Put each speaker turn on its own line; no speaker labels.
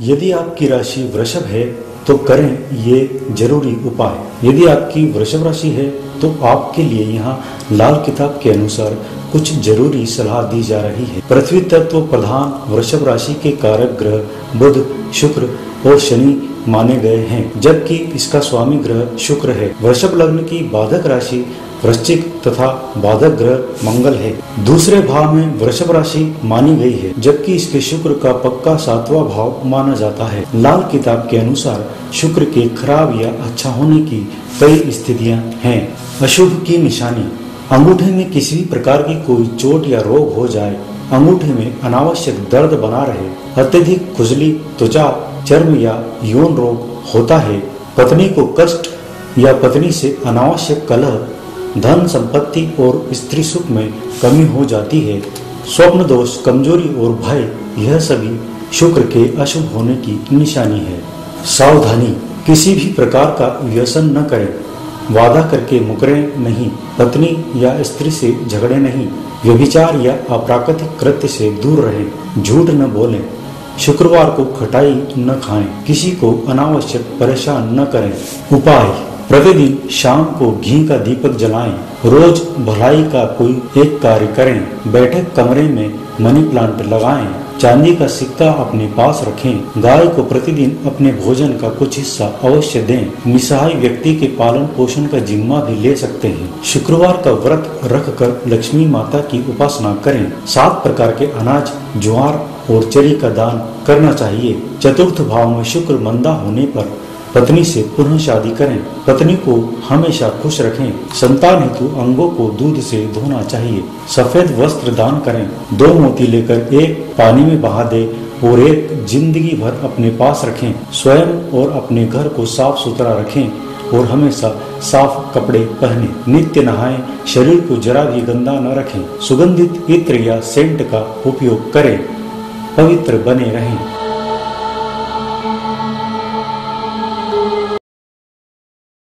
यदि आपकी राशि वृषभ है तो करें ये ज़रूरी उपाय। यदि आपकी वृषभ राशि है तो आपके लिए यहाँ लाल किताब के अनुसार कुछ ज़रूरी सलाह दी जा रही है। पृथ्वी तत्व प्रधान वृषभ राशि के कारक ग्रह बुध, शुक्र और शनि माने गए हैं, जबकि इसका स्वामी ग्रह शुक्र है। वृषभ लग्न की बाधक राशि वृश्चिक तथा बाधक ग्रह मंगल है। दूसरे भाव में वृषभ राशि मानी गई है, जबकि इसके शुक्र का पक्का सातवां भाव माना जाता है। लाल किताब के अनुसार शुक्र के खराब या अच्छा होने की कई स्थितियाँ हैं। अशुभ की निशानी, अंगूठे में किसी भी प्रकार की कोई चोट या रोग हो जाए, अंगूठे में अनावश्यक दर्द बना रहे, अत्यधिक खुजली, त्वचा, चर्म या यौन रोग होता है। पत्नी को कष्ट या पत्नी से अनावश्यक कलह धन संपत्ति और स्त्री सुख में कमी हो जाती है। स्वप्न दोष, कमज़ोरी और भय, यह सभी शुक्र के अशुभ होने की निशानी है। सावधानी, किसी भी प्रकार का व्यसन न करें। वादा करके मुकरे नहीं, पत्नी या स्त्री से झगड़े नहीं। व्यभिचार या अप्राकृतिक कृत्य से दूर रहें, झूठ न बोलें। शुक्रवार को खटाई न खाएँ, किसी को अनावश्यक परेशान न करें। उपाय प्रतिदिन शाम को घी का दीपक जलाएँ, रोज भलाई का कोई एक कार्य करें, बैठक कमरे में मनी प्लांट लगाएँ, चांदी का सिक्का अपने पास रखें, गाय को प्रतिदिन अपने भोजन का कुछ हिस्सा अवश्य दें निसहाय व्यक्ति के पालन पोषण का जिम्मा भी ले सकते हैं। शुक्रवार का व्रत रख कर लक्ष्मी माता की उपासना करें। सात प्रकार के अनाज, ज्वार और चरी का दान करना चाहिए। चतुर्थ भाव में शुक्र मंदा होने पर पत्नी से पुनः शादी करें। पत्नी को हमेशा खुश रखें। संतान हेतु अंगों को दूध से धोना चाहिए। सफ़ेद वस्त्र दान करें। दो मोती लेकर एक पानी में बहा दे और एक ज़िंदगी भर अपने पास रखें। स्वयं और अपने घर को साफ़ सुथरा रखें और हमेशा साफ़ कपड़े पहने। नित्य नहाएँ। शरीर को जरा भी गंदा न रखें। सुगंधित इत्र या सेंट का उपयोग करें। पवित्र बने रहें।